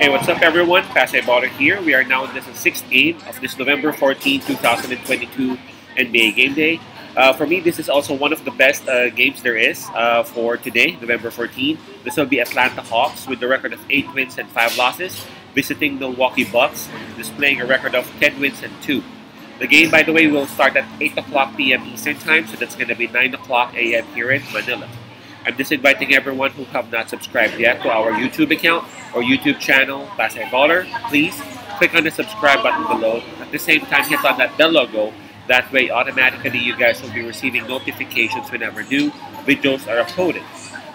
Hey, what's up everyone? Pasay Baller here. We are now in the sixth game of this November 14, 2022 NBA Game Day. Uh, for me, this is also one of the best uh, games there is uh, for today, November 14. This will be Atlanta Hawks with a record of 8 wins and 5 losses, visiting Milwaukee Bucks, displaying a record of 10 wins and 2. The game, by the way, will start at 8 o'clock p.m. Eastern Time, so that's going to be 9 o'clock a.m. here in Manila. I'm just inviting everyone who have not subscribed yet to our YouTube account or YouTube channel, Pasay Baller. Please click on the subscribe button below. At the same time, hit on that bell logo. That way, automatically, you guys will be receiving notifications whenever new videos are uploaded.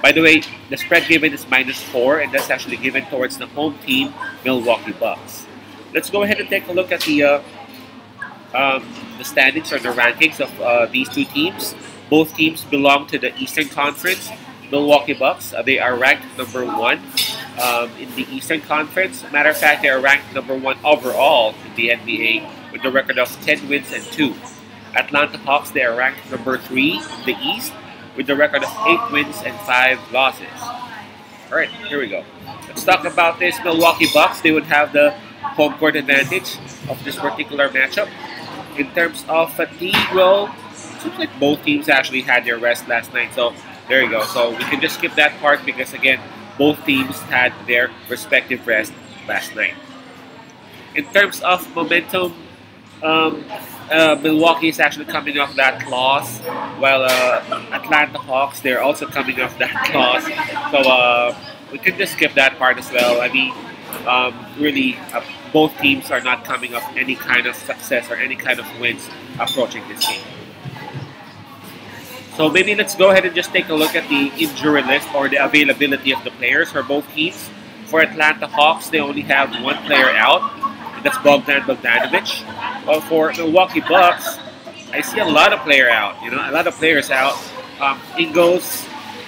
By the way, the spread given is minus 4, and that's actually given towards the home team, Milwaukee Bucks. Let's go ahead and take a look at the uh, um, the standings or the rankings of uh, these two teams. Both teams belong to the Eastern Conference. Milwaukee Bucks, uh, they are ranked number one um, in the Eastern Conference. Matter of fact, they are ranked number one overall in the NBA with a record of 10 wins and 2. Atlanta Hawks, they are ranked number 3 in the East with a record of 8 wins and 5 losses. Alright, here we go. Let's talk about this Milwaukee Bucks. They would have the home court advantage of this particular matchup. In terms of fatigue, well, seems like both teams actually had their rest last night. So there you go. So we can just skip that part because again, both teams had their respective rest last night. In terms of momentum, um, uh, Milwaukee is actually coming off that loss, while uh, Atlanta Hawks they're also coming off that loss. So uh, we can just skip that part as well. I mean, um, really, uh, both teams are not coming off any kind of success or any kind of wins approaching this game. So maybe let's go ahead and just take a look at the injury list or the availability of the players for both teams. For Atlanta Hawks, they only have one player out, that's Bogdan Bogdanovic. While for Milwaukee Bucks, I see a lot of player out. You know, a lot of players out. Um, Ingles,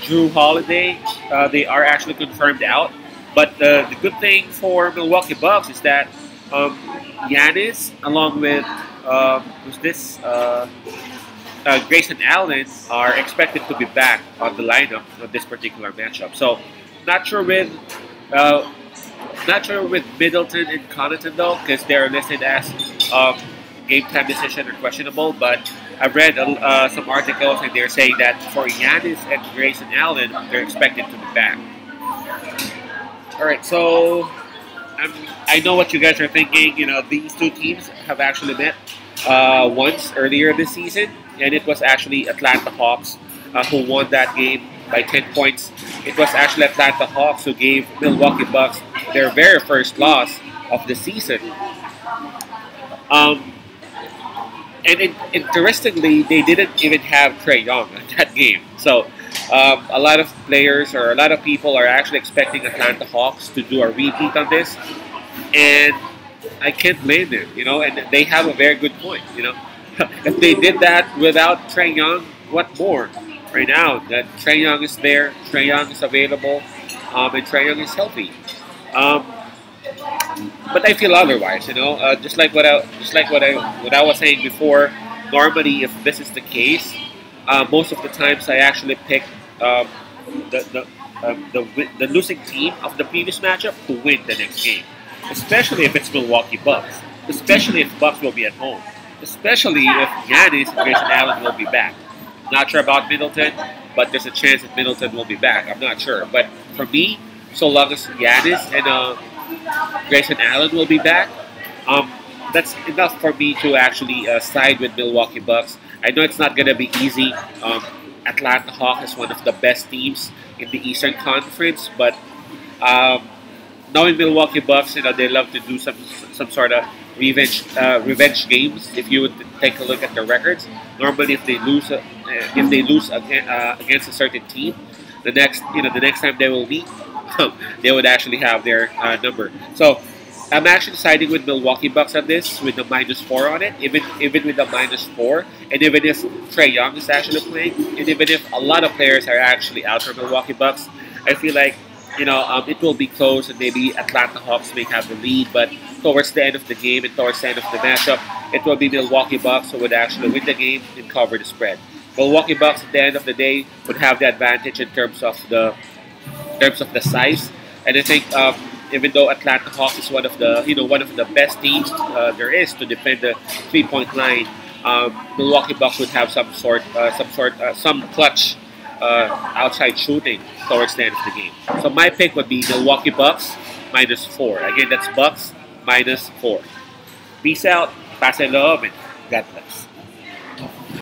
Jrue Holiday, uh, they are actually confirmed out. But the, the good thing for Milwaukee Bucks is that um, Giannis, along with uh, who's this? Uh, uh, Grayson Allen are expected to be back on the lineup of this particular matchup. So, not sure with uh, not sure with Middleton and Connaughton though, because they're listed as um, game time decision or questionable. But I've read uh, some articles and they're saying that for Giannis and Grayson Allen, they're expected to be back. All right, so I'm, I know what you guys are thinking. You know, these two teams have actually met uh, once earlier this season, and it was actually Atlanta Hawks uh, who won that game by 10 points. It was actually Atlanta Hawks who gave Milwaukee Bucks their very first loss of the season. Um, and it, interestingly, they didn't even have Trae Young in that game. So um, a lot of players or a lot of people are actually expecting Atlanta Hawks to do a repeat on this. And I can't blame them, you know, and they have a very good point, you know. if they did that without Trae Young, what more? Right now, that Trae Young is there, Trae Young is available, um, and Trae Young is healthy. Um, but I feel otherwise, you know. Uh, just like what I, just like what I, what I was saying before. Normally, if this is the case, uh, most of the times I actually pick um, the the, um, the the losing team of the previous matchup to win the next game especially if it's Milwaukee Bucks, especially if Bucks will be at home, especially if Giannis and Grayson Allen will be back. Not sure about Middleton, but there's a chance that Middleton will be back. I'm not sure, but for me, so long as Giannis and uh, Grayson Allen will be back, um, that's enough for me to actually uh, side with Milwaukee Bucks. I know it's not going to be easy. Um, Atlanta Hawk is one of the best teams in the Eastern Conference, but um, knowing Milwaukee Bucks, you know they love to do some some sort of revenge uh, revenge games. If you would take a look at their records, normally if they lose uh, if they lose against, uh, against a certain team, the next you know the next time they will meet, they would actually have their uh, number. So. I'm actually siding with Milwaukee Bucks on this with the minus four on it, even even with the minus four, and even if Trae Young is actually playing, and even if a lot of players are actually out for Milwaukee Bucks, I feel like you know, um, it will be close and maybe Atlanta Hawks may have the lead, but towards the end of the game and towards the end of the matchup, it will be Milwaukee Bucks who would actually win the game and cover the spread. Milwaukee Bucks at the end of the day would have the advantage in terms of the terms of the size, and I think um, even though Atlanta Hawks is one of the you know one of the best teams uh, there is to defend the three point line, um, Milwaukee Bucks would have some sort uh, some sort uh, some clutch uh, outside shooting towards the end of the game. So my pick would be Milwaukee Bucks minus four. Again, that's Bucks minus four. Peace out. Love and God bless.